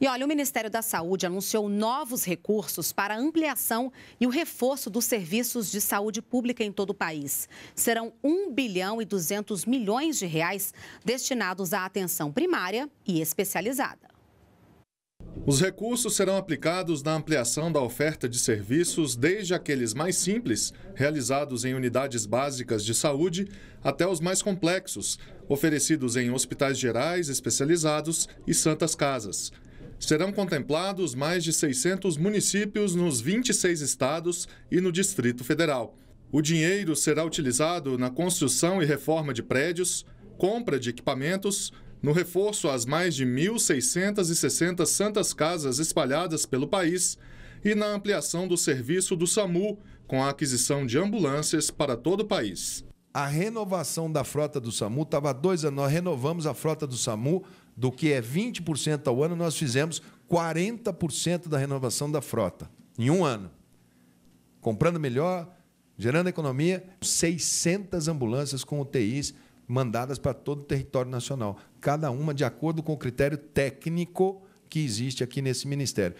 E olha, o Ministério da Saúde anunciou novos recursos para a ampliação e o reforço dos serviços de saúde pública em todo o país. Serão 1 bilhão e 200 milhões de reais destinados à atenção primária e especializada. Os recursos serão aplicados na ampliação da oferta de serviços, desde aqueles mais simples, realizados em unidades básicas de saúde, até os mais complexos, oferecidos em hospitais gerais especializados e santas casas. Serão contemplados mais de 600 municípios nos 26 estados e no Distrito Federal. O dinheiro será utilizado na construção e reforma de prédios, compra de equipamentos, no reforço às mais de 1.660 santas casas espalhadas pelo país e na ampliação do serviço do SAMU, com a aquisição de ambulâncias para todo o país. A renovação da frota do SAMU estava dois anos. Nós renovamos a frota do SAMU do que é 20% ao ano, nós fizemos 40% da renovação da frota em um ano. Comprando melhor, gerando economia, 600 ambulâncias com UTIs mandadas para todo o território nacional, cada uma de acordo com o critério técnico que existe aqui nesse ministério.